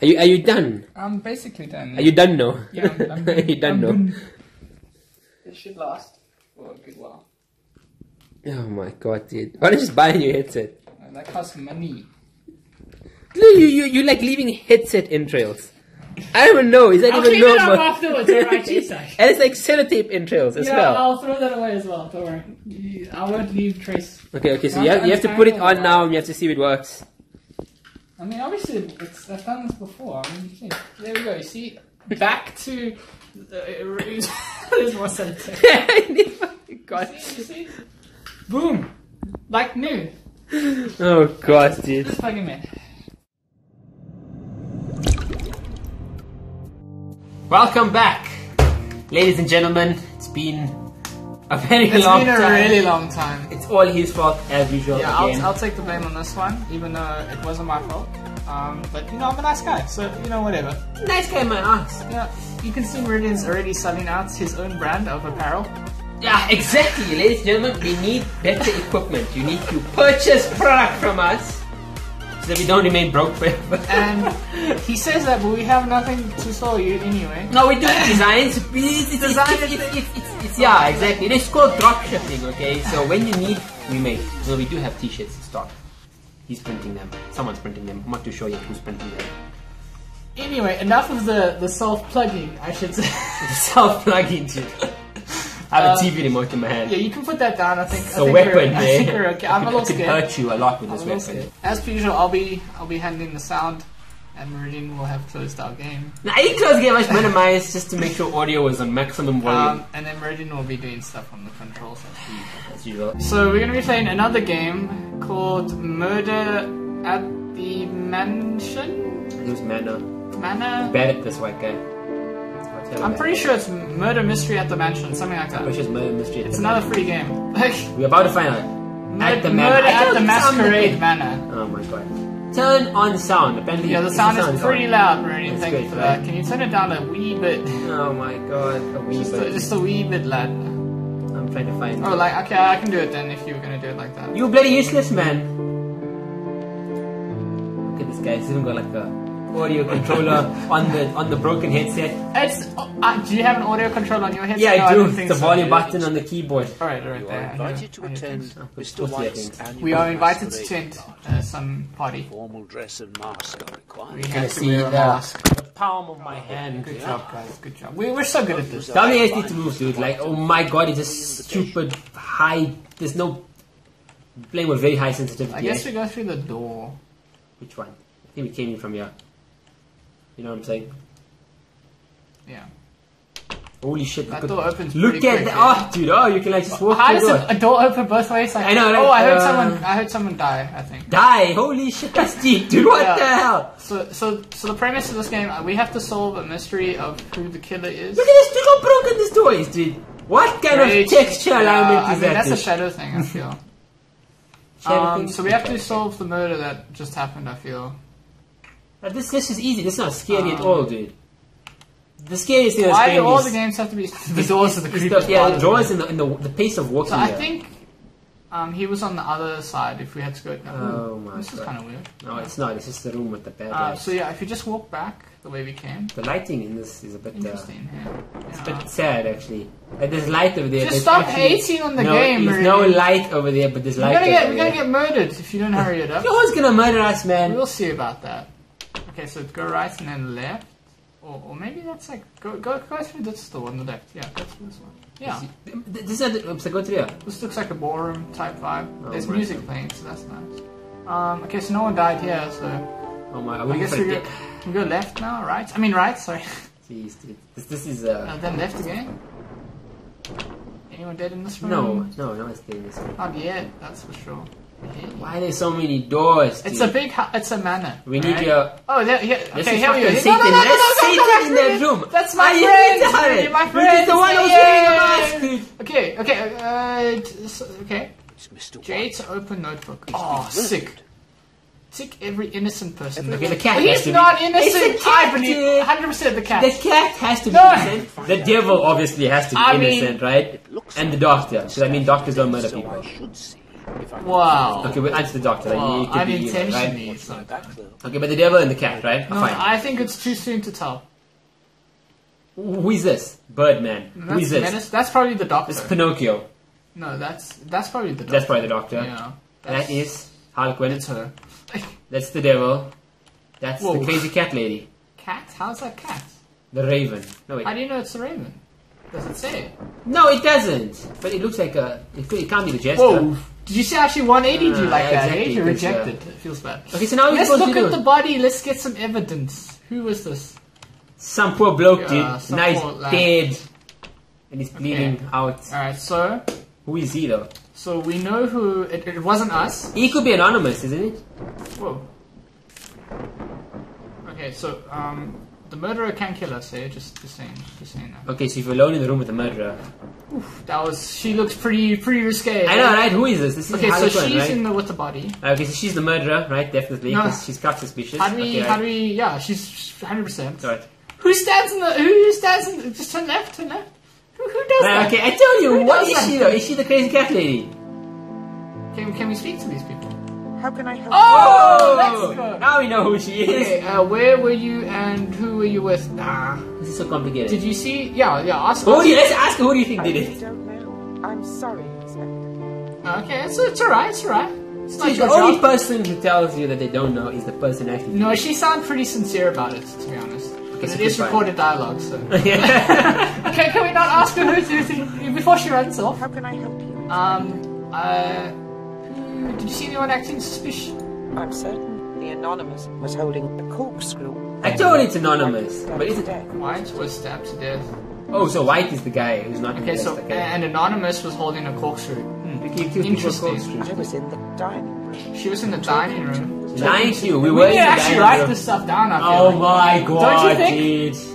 Are you are you done? I'm basically done. Are you done now? Yeah, I'm, I'm are you done I'm now? done. It should last for a good while. Oh my god, dude! Why don't you just buy a new headset? That costs money. You you you like leaving headset entrails. I don't even know. Is that even more? I'll even clean it normal? up afterwards, alright, jeez, like. and it's like sellotape entrails as yeah, well. I'll throw that away as well. Don't worry. I won't leave trace. Okay, okay. So you have, you have to put it on now, and you have to see if it works. I mean, obviously, it's, I've done this before. I mean, you see, there we go. You see, back to. Uh, there's more sense. god. See, see? Boom! Like new. Oh god, dude. Just plug him in. Welcome back, ladies and gentlemen. It's been a very It's long been a time. really long time. It's all his fault as usual. Yeah. I'll, I'll take the blame on this one, even though it wasn't my fault. Um, but you know, I'm a nice guy, so you know, whatever. nice guy, my ass. Yeah, you can see Meridian's already selling out his own brand of apparel. Yeah, exactly, ladies and gentlemen. We need better equipment. You need to purchase product from us that we don't remain broke forever. And he says that, but we have nothing to sell you anyway. No, we do designs. It's, it's, Design it's, it's, it's, it's, it's- yeah, exactly. It is called drop shipping, okay? So when you need, we make. So we do have t-shirts in stock. He's printing them. Someone's printing them. I'm not too sure yet who's printing them. Anyway, enough of the, the self plugging, I should say. Self-plugging shit. I have a Um, TV remote in my hand. yeah, you can put that down. I think. It's I a think weapon, we're- I think we're okay. I'm a little It could scared. hurt you a lot with I'm this weapon. scared. As per usual, I'll be I'll be handling the sound, and Meridian will have closed our game. Now, I think close game I should minimize just to make sure audio was on maximum volume Um, and then Meridian will be doing stuff on the controls as usual. as usual. So we're gonna be playing another game called Murder at the Mansion. Who's Manor? Manor. Bad at this white guy. I'm pretty sure it's Murder Mystery at the Mansion, something like that. Which is murder mystery. It's another free game. Like We're about to find out. At the Murder at the Masquerade. Manor. Oh my god. Turn on the sound. Apparently, Yeah, the sound is pretty loud. That's Thank you for that. Can you turn it down a wee bit? Oh my god. A wee Just a, bit. just a wee bit, lad. I'm trying to find. Oh, like okay, I can do it then if you were gonna do it like that. You bloody useless man. Look at this guy. He's even got like a audio controller on the on the broken headset. It's. Uh, do you have an audio control on your headset? Yeah, I do. don't think the so. volume button on the keyboard. All right, all right. There, are invited to attend. Mr. White's annual We are invited to attend uh, some party. Formal dress and mask are We required. Gonna have to see wear a the, mask. the palm of my hand. Good job, guys. Good job. We, we're so good at this. Tell me guys need to move, dude. Like, oh my god, it's just stupid high. There's no playing with very high sensitivity. I guess eh? we go through the door. Which one? I think we came in from here. You know what I'm saying? Yeah. Holy shit! That look door at- opens Look at that! Oh, dude! Oh, you can like just walk How does door. a door open both ways? Like, I know, right? Oh, I heard Uh, someone. I heard someone die. I think. Die! Holy shit! That's deep, dude. What Yeah. the hell? So, so, so the premise of this game, we have to solve a mystery of who the killer is. Look at this! Look how broken this door is, dude. What kind Great. of texture Yeah, alignment I is mean, that? that's a shadow thing. I feel. Um, so we have to solve the murder that just happened. I feel. Uh, This this is easy. This is not scary at Um, all, dude. The scariest thing Why do all is the games have to be the doors of the is the, yeah, the doors in the in the the pace of walking. So I think um, he was on the other side. If we had to go. Oh my This is God. kind of weird. No, it's not. It's just the room with the bad Uh, so yeah, if you just walk back the way we came. The lighting in this is a bit. Uh, Interesting. Yeah. it's a bit sad actually. Like, there's light over there. Just stop actually hating on the no, game, There's no light over there, but there's We're light. gonna get we're gonna get murdered if you don't hurry it up. You're always gonna murder us, man. We'll see about that. Okay, so go right and then left, or, or maybe that's like go go go through this door on the left. Yeah, go through this one. Yeah, This is the, oops, go through here. this looks like a ballroom type vibe. Oh, There's music playing, so that's nice. Um, okay, so no one died here, so Oh my! I guess we go, we go left now, right? I mean right. Sorry. Jeez, dude. This this is uh. Uh, then left again. Anyone dead in this room? No, no, no one's dead in this. one. Not yet. That's for sure. Yeah. Why are there so many doors? It's a big. It's a manor. We need right? your. Oh, there, yeah. This Okay, is here we go. fucking No, no, Satan. no, no, That's no, Satan no, no, in that room. That's my Are you friend. You're my This friend. is the one who's wearing a mask, dude. Okay, okay, uh, okay. It's Mr. J open notebook. Oh, sick. Tick every innocent person. Okay, the cat He's not be. innocent. It's the cat, I believe 100% the cat. The cat has to be No. innocent. The devil obviously has to be I mean- innocent, right? And the doctor, there's because I mean doctors don't murder so people. I should see. if I Wow. Okay, we'll answer the doctor. Like, it could be evil, right? unintentionally. it's not back that. Okay, but the devil and the cat, right? No, Fine. I think it's too soon to tell. Who is this? Birdman. Who That's is this? Menace- That's probably the doctor. It's Pinocchio. no, that's that's probably the doctor. That's probably the doctor. Yeah. That is Harlequin. It's her. That's the devil. That's Whoa. the crazy cat lady. Cat? How's that cat? The raven. No, wait. How do you know it's a raven? Does it say? No, it doesn't. But it looks like a. It, could, it can't be the jester. Whoa! Did you she 180 you Uh, like yeah, that? exactly, eh? You rejected. It feels bad. Okay, so now we're Let's look at the body. Let's get some evidence. Who was this? some poor bloke, Yeah, dude. some Now he's lad. dead, and he's bleeding out. Alright, so Who is he though? so we know who. It, it wasn't us. He could be anonymous, isn't it? Whoa. Okay, so um, the murderer can kill us. Eh? Just, just saying, just saying that. Okay, so if you're alone in the room with the murderer, That was. She looks pretty, pretty risque. Eh? I know, right? Who is this? This is Okay, so Harlequin, she's right? in the with the body. Ah, okay, so she's the murderer, right? Definitely, No. because she's got suspicious. How do we? okay, How right. do we? Yeah, she's hundred percent. Right. Who stands in the? Who stands in? Just turn left, turn left. Who, who does Right, that? okay, I tell you, Who what does is that? she though? Is she the crazy cat lady? Can, can we speak to these people? How can I help Oh, let's. Now we know who she is. Okay, uh, where were you and who were you with? Nah. This is so complicated. Did you see? Yeah, yeah. Ask. Who do you, let's ask who do you think I did it? I don't know. I'm sorry, Inspector. Okay, it's, it's alright. It's alright. It's not See, your the only job. person who tells you that they don't know is the person actually. No, she sounded pretty sincere about it, to be honest. But so it is fine. recorded dialogue, so. yeah. can, can we not ask her who to think before she runs off? How can I help you? Um, uh, did you see anyone acting suspicious? I'm certain the anonymous was holding a corkscrew. I told it's anonymous, but is it? White was stabbed to death. Oh, so White is the guy who's not. Okay, so okay. and Anonymous was holding a corkscrew. Hmm. We keep two people Interesting. corkscrews. I was in the dining room. She was in the dining room. Lying to you. We We were need in the actually dining write room. this stuff down. I feel Oh like. my god, Don't you think? dude.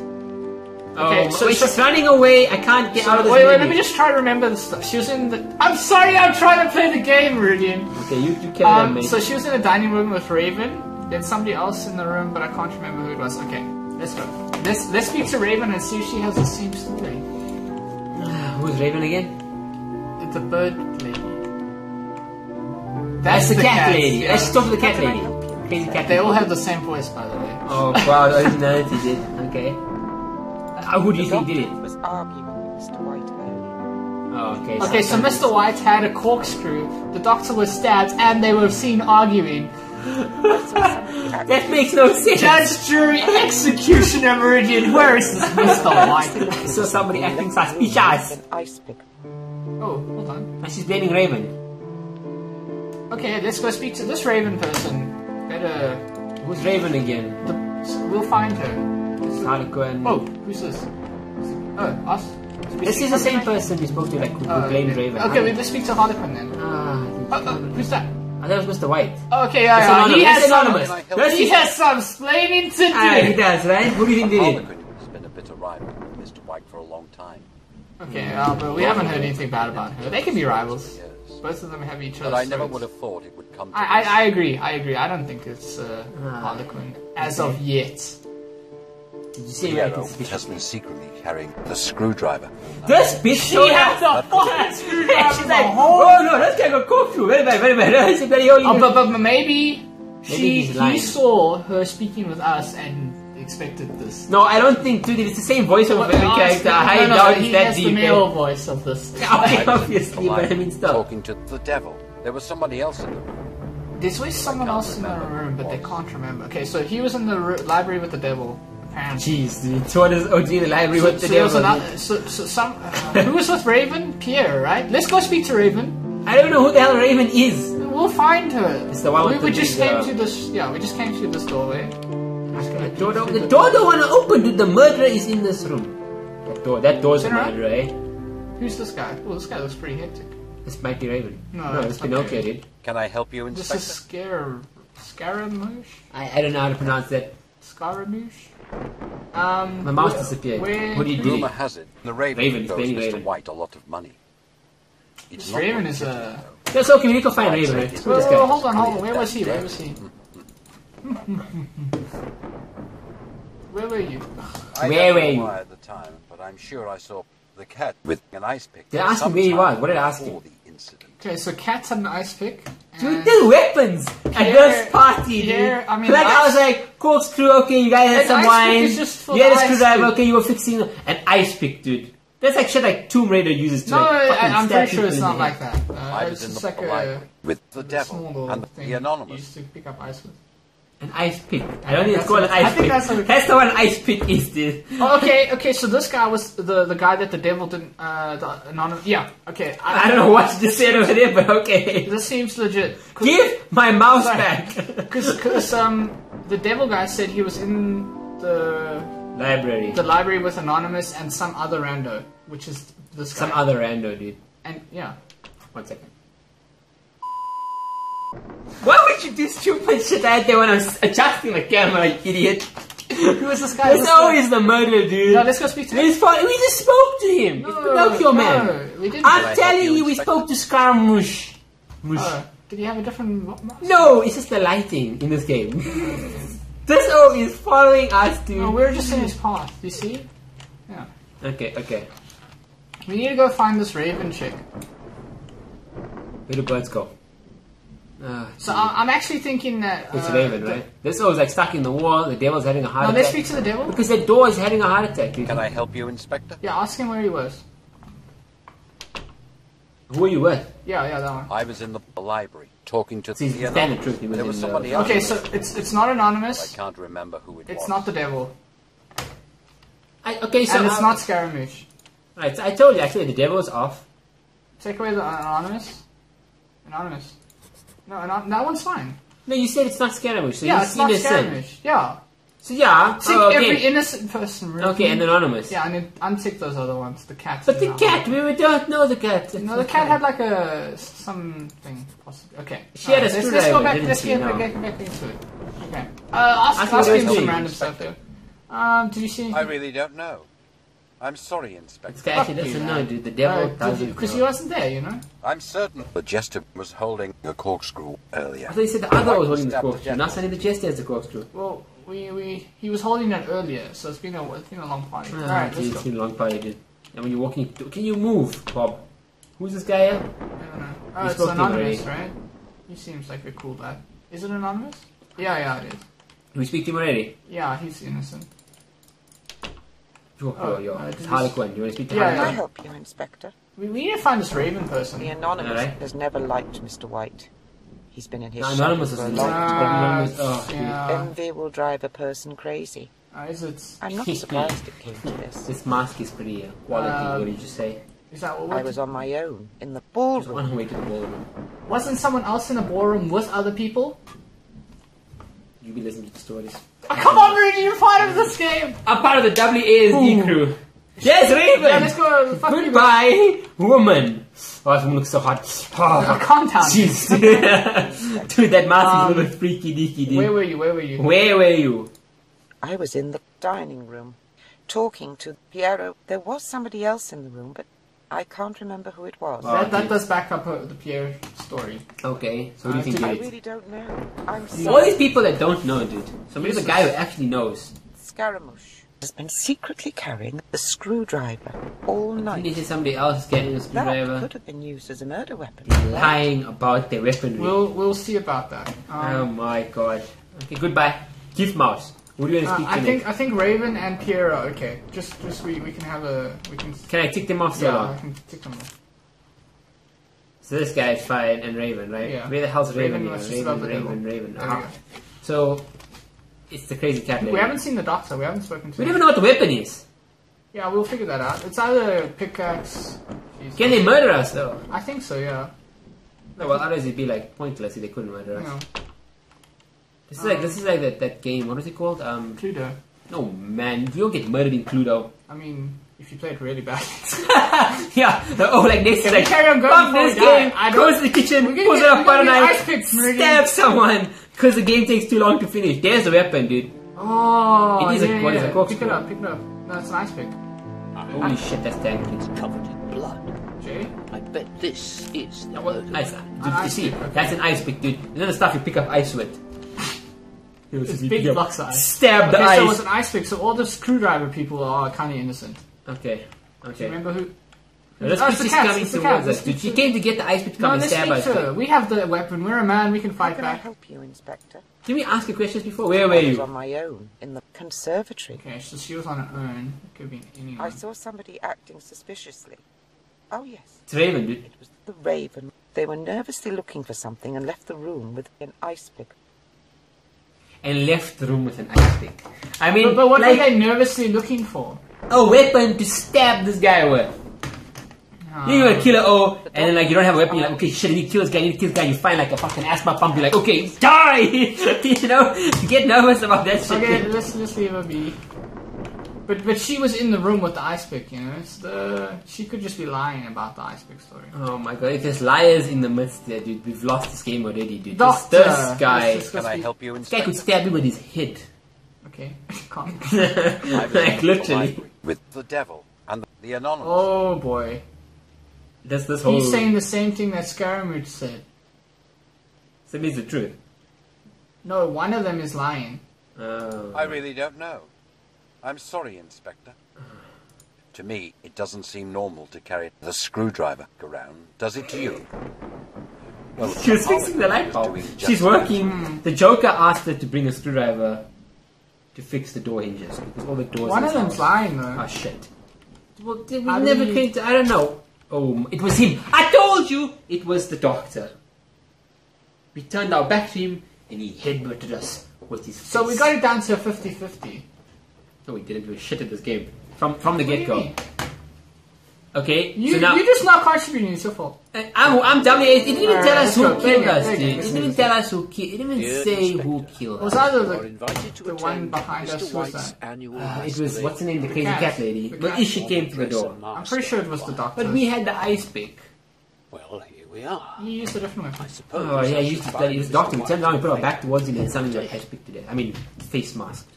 Okay, so- so- she's running away. I can't get out of this. wait, wait, let me just try to remember the stuff. She was in the. I'm sorry, I'm trying to play the game, Rudian. Okay, you, you on, Um, so she was in the dining room with Raven. Then somebody else in the room, but I can't remember who it was. Okay, let's go. Let's let's speak to Raven and see if she has the same story. Who's Raven again? It's a bird lady. That's the, cat, lady. yeah. Let's talk to the cat can lady. Crazy cat. They all have the same voice, by the way. Oh wow, the originality did. Okay. Uh, who do you The think did it? was arguing with Mr. White. Oh, okay. Okay, so Mr. White had a corkscrew. The doctor was stabbed, and they were seen arguing. I saw somebody act- That makes no sense. Judge, jury, executioner, Meridian. Where is this Mr. White? so somebody acting suspicious. an ice pick. Oh, hold on. And she's blaming Raven. Okay, let's go speak to this Raven person. Better. Who's Raven again? The, we'll find her. Harlequin. Oh, who's this? Oh, us. This is the same person we spoke to, like, who, who Uh, blamed. Raven. Okay, we let's speak to Harlequin then. Ah, Oh, oh, who's that? I thought it was Mr. White. Okay, yeah, yeah. He has It's some. anonymous. Can I Let's He see. has some explaining to do. Ah, he does, right? Who do you think did it? Harlequin has been a bitter rival of Mr. White for a long time. Okay, uh, but we haven't heard anything bad about her. They can be rivals. Both of them have each other. But I never would have thought it would come to I, this. I, I agree. I agree. I don't think it's uh, Ah. Harlequin as of yet. Did you see Pierrot Raven has suspicious? been secretly carrying the screwdriver. This bitch She has up. the fucking screwdriver. She's like, oh no, that guy got cooked through. Very bad, very bad. It's a very holy. Oh, but, but maybe she he saw her speaking with us and expected this. No, I don't think, dude. It's the same voice of every No, character. no, I no, doubt he it's that has deep. the eh? male voice of this. Okay, obviously, but I mean, still. Talking to the devil. There was somebody else in the room. There's always someone else in the room, but they can't remember. Okay, so he was in the library with the devil. Apparently. Jeez, dude. So what is OG in the library So, with the so there was devil? another, so, so some uh, who was with Raven? Pierre, right? Let's go speak to Raven. I don't know who the hell Raven is. We'll find her. It's the one we, with we the just came uh, to this. Yeah, we just came to this doorway. The door, don't- the door don't want to open, dude. The murderer is in this room. That door, that door's the Is right? murderer, eh? Who's this guy? Oh, this guy looks pretty hectic. This might be Raven. No, no it's it's not Pinocchio, Raven. dude. Can I help you, This Inspector? is Scar Scaramouche. I, I don't know how to pronounce that. Scaramouche. Um, My mouse disappeared. What do you do? Rumor has it the Raven, Raven, owes Mr. Raven. White a lot of money. It's not Raven what is it a. That's okay, we need to find Right, Raven, so right? it's- Who's Whoa, this whoa, guy? whoa, hold on, hold on. Where was he? Where was he? Where were you? I Where don't were know you? at the time, but I'm sure I saw the cat with an ice pick. Did I ask him where he was? What did I ask him? before the incident. Okay, so cats had an ice pick. Dude, and- there's weapons at Here- this party, dude. I mean, like I was like, corkscrew, okay, you guys had some wine. is You had a the screwdriver, okay, you were fixing an ice pick, dude. That's like shit like Tomb Raider uses to No, like, I, I'm stab pretty sure it's not like that. Uh, I it's was just the like a with the small devil little and thing the you anonymous. used to pick up ice with. An ice pick. I don't think it's called an ice I pick. that's That's the one ice pick is, dude. Oh, okay, okay. So this guy was the the guy that the devil didn't. Uh, the anonymous. Yeah. Okay. I don't know what just said over there, but okay. This seems legit. Give my mouse Sorry. back. Because um the devil guy said he was in the Library. the library with anonymous and some other rando, which is this guy. Some other rando, dude. and yeah. One second. Why would you do stupid shit out there when I'm adjusting the camera, you idiot? Who is this guy? This always guy? the murderer, dude. No, let's go speak to him. We just spoke to him. it's Pinocchio, man. We didn't. I'm telling you, we spoke to Scaramouche. Mush. Oh, did he have a different? mo- No, it's just the lighting in this game. this O is following us, dude. No, we're just in his path. You see? Yeah. Okay, okay. We need to go find this raven chick. Where do birds go? Ah, So I- I'm actually thinking that. it's uh, Raven, the- right? This O is like stuck in the wall. The devil's having a heart No, attack. let's speak to the devil. Because the door is having a heart attack. Can I help you, Inspector? Yeah, ask him where he was. Who are you with? Yeah, yeah, that one. I was in the library talking to See, the stand the truth. He was There was in somebody else. Okay, so it's it's not anonymous. I anonymous. can't remember who it It's was. not the devil, I, okay, so and it's uh, not Scaramouche. Right, so I told you actually the devil's off. Take away the anonymous. Anonymous. No, anon- that one's fine. No, you said it's not Scaramouche, so yeah, he's it's not innocent. Scaramouche. Yeah. So yeah, Tick oh, okay. every innocent person. Really. okay, and anonymous. Yeah, and then untick those other ones. The cat. But the cat, we we don't know the cat. No, the cat had like a something possibly. Okay. She had a Alright, let's, let's go back. Let's get No. back, back into it. Okay. Uh, ask, Ask ask, him what him he's some random stuff though. Um, did you see? I really don't know. I'm sorry, This Inspector. guy actually Fuck you, doesn't know, dude. The devil doesn't Because he wasn't there, you know. I'm certain the jester was holding a corkscrew earlier. I thought you said the other Why was holding the corkscrew. devil? Not saying the jester has the corkscrew. Well, we, we he was holding that earlier, so it's been a it's been a long party. Ah, All right, gee, let's it's go. been a long party, dude. And when you're walking, can you move, Bob? Who's this guy? Here? I don't know. Oh, We it's spoke to him anonymous, right? He seems like a cool guy. Is it anonymous? Yeah, yeah, it is. Did we speak to him already? Yeah, he's innocent. Yo, Oh, yo, yo. uh, It's did this- Do you want to speak to Yeah, Harley Can I Quinn? help you, Inspector? We, we need to find this Raven person. The Anonymous Alright. has never liked Mr. White. He's been in his No, Anonymous for a is long like- time. Anonymous- oh, yeah. Envy will drive a person crazy. Uh. I'm not surprised it came to this. This mask is pretty uh, quality. Um, what did you say? Is that what? I was on my own in the Just ballroom. one way to the ballroom. wasn't someone else in the ballroom with other people? You be listening to the stories. Oh, come on, Rudy, you're part of this game. I'm part of the WASD Ooh. crew. Yes, Raven! Yeah, let's go. Fuck you, Goodbye, woman. Oh, this woman looks so hot. Oh, Calm down. jeez. dude, that mask is a Um, little bit freaky deaky, dude. Where were you? Where were you? Where were you? I was in the dining room talking to Pierrot. There was somebody else in the room, but I can't remember who it was. Wow. That, that does back up uh, the Pierre story. Okay, so what do you think I it is? really don't know. I'm sorry. All these people that don't know, dude. Somebody's a guy who actually knows. Scaramouche has been secretly carrying a screwdriver all Didn't night. you say somebody else getting a That screwdriver? could have been used as a murder weapon. Lying about their weaponry. We'll we'll see about that. oh Um, my god. Okay, goodbye. Gift mouse. What do you want to uh, speak I to think? I think Raven and Pierre are okay. Just just we, we can have a we can Can I tick them off so yeah long? I can tick them off. So this guy is fine and Raven, right? Yeah. Where the hell's Raven? Raven here? Raven, the Raven. Raven. There we Ah. So it's the crazy cat. We haven't seen the doctor. We haven't spoken to. We don't even know what the weapon is. Yeah, we'll figure that out. It's either pickaxe. Jeez. Can they murder us though? I think so. Yeah. No, well, otherwise it'd be like pointless if they couldn't murder us. You know, This is like this is like that, that game. What is it called? Um, Cluedo. no man, you don't get murdered in Cluedo. I mean, if you play it really bad. yeah. Oh, like this. Can like we carry on going this we die? game. I Go to the kitchen, We're gonna pulls out a butter knife, ice stab someone because the game takes too long to finish. There's a weapon, dude. oh, It is a- yeah, what is a corkscrew? Pick it up. Pick it up. No, it's an ice pick. Holy shit, that's tanky. It's covered in blood. Jay. I bet this is the Well, murder. ice, dude, you see, that's an ice pick, dude. It's not the stuff you pick up ice with. It's big blocks of ice. Stab the okay, so ice. it's an ice pick. So all the screwdriver people are kind of innocent. Okay, Do you okay. remember who? Let's Oh, it's the she's cat, coming it's the towards cat. us. Dude, she came to get the ice pick to No, come and stab us. to. We have the weapon. We're a man. We can How fight can I help you, Inspector? Did we ask her questions before? Where were I was you? on my own in the conservatory. Okay, so she was on her own. It could be I saw somebody acting suspiciously. Oh, yes. It's Raven, dude. It was the raven. They were nervously looking for something and left the room with an ice pick. And left the room with an ice pick. I mean, But, but what like were they nervously looking for? a weapon to stab this guy with. Uh, You're gonna kill and then like you don't have a weapon. You're like, okay, shit, I need to kill this guy. I need to kill this guy. You find like a fucking asthma pump. You're like, okay, die. you know, you get nervous about that shit. Okay, let's just leave her be. But but she was in the room with the ice pick, you know. It's the she could just be lying about the ice pick story. Oh my god, if there's liars in the midst there, dude, we've lost this game already, dude. This, Doctor, this guy, let's Can I help you, this guy could stab me with his head. Okay, calm. I've like literally. With the devil and the anonymous. Oh boy, That's this whole. he's saying the same thing that Scaramouche said. So it means the truth. No, one of them is lying. Oh. I really don't know. I'm sorry, Inspector. To me, it doesn't seem normal to carry the screwdriver around, does it to you? Well, She was fixing the light bulb. She's working. The Joker asked her to bring a screwdriver to fix the door hinges because all the doors. One of them's lying though. are shit. Well, we How do never you- came to. I don't know. Oh, it was him. I told you it was the doctor. We turned our back to him and he headbutted us with his. So we got it down to a 50-50. No, we didn't do shit at this game from from the What get go. mean? Okay, You so now you're just not contributing. It's your fault. I- I'm I'm telling you, it didn't even Alright, tell us let's who go. killed There us, dude. there It didn't even tell us who killed. It didn't even say who killed It was us. either the, invited to the one behind us. Was that? Uh, it was what's the name? The crazy cat. cat lady. The But she came to the door? I'm pretty sure it was the required. doctor. But we had the ice pick. Well, here we are. You used a different I suppose. Oh yeah, I you used to find study this doctor. We turned around and put our back towards him and suddenly today. got ice pick today. I mean, face masked.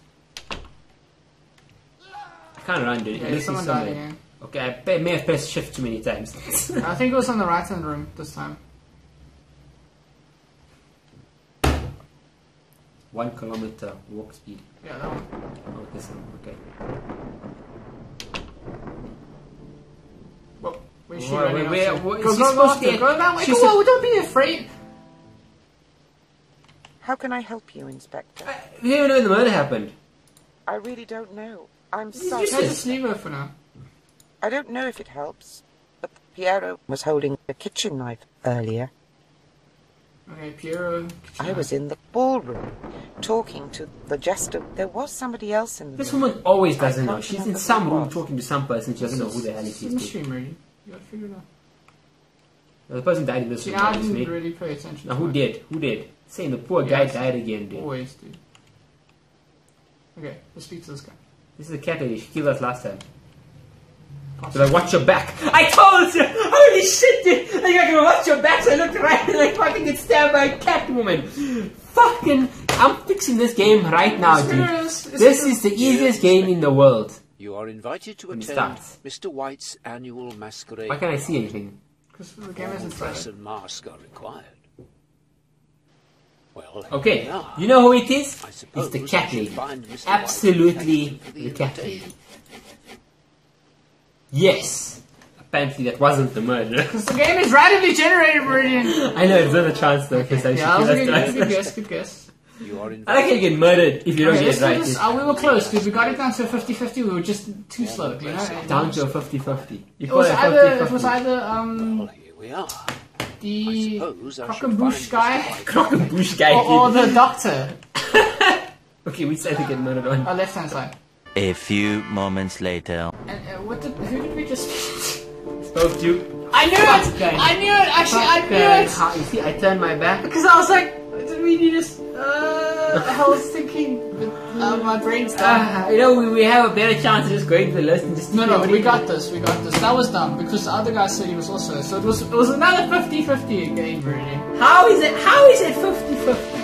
I can't run. Yeah, It someone so died mad. again. Okay, I may have pressed shift too many times. I think it was on the right hand room this time. One kilometer walk speed. Yeah, that one. Oh, this one. Okay. Whoa, where's she Where- running where- where- Go, she's go, go, supposed go, to- go that way. she's Go, a- whoa, don't be afraid. How can I help you, Inspector? I, we don't even know when the murder happened. I really don't know. I'm sorry. Let's just leave her for now. I don't know if it helps, but Pierrot was holding a kitchen knife earlier. Okay, Pierrot. I was in the ballroom talking to the jester. There was somebody else in the This room. woman always doesn't know. She's in some room was. talking to some person. She doesn't know who the hell it It's a is. mystery, Murray. You gotta figure it out. The person died in this See, room, I didn't really pay attention. Now who did? Who did? Saying the poor guy died again, dude. Always, dude. Okay, let's speak to this guy. This is the cat lady. She killed us last time. She's like, watch your back. I told you! Holy shit, dude! Like, I can watch your back, so I looked right and I fucking get stabbed by a cat woman. Fucking, I'm fixing this game right now, dude. serious, it's This is the easiest game in the world. You are invited to attend. Mr. White's annual masquerade. Why can't I see anything? Because the game Formal isn't dress started. and mask are required. Well, Okay, are. you know who it is? I It's the cat lady. Absolutely the cat lady. Yes. Apparently that wasn't the murder. The game is randomly generated, Meridian. I know, it's not a chance though, because I should Yeah, that was a kill good, good guess, good guess. You are I like invited. how you get murdered if you don't Okay, get it do right. this. It's Uh, we were close, dude. We got it down to a 50-50. We were just too slow, you know? down to a 50-50. It was either, 50-50. it was either, um, Well, here we are. The Suppose I cock should and bush guy, White. Croc and bush guy. or, or the doctor. Okay, we said to get murdered on. Our left hand side. A few moments later. And uh, what did, who did we just Spoke to. I knew Fuck it! guy. I knew it! Actually, I knew uh, it! how- you see, I turned my back. Because I was like, did we need just, uh, I was thinking, uh, my brain's done. Uh, you know, we, we have a better chance of just going to the list and just. No, no, we got this, we got this. That was dumb because the other guy said he was also. So it was it was another 50 50 game, really. How is it? How is it 50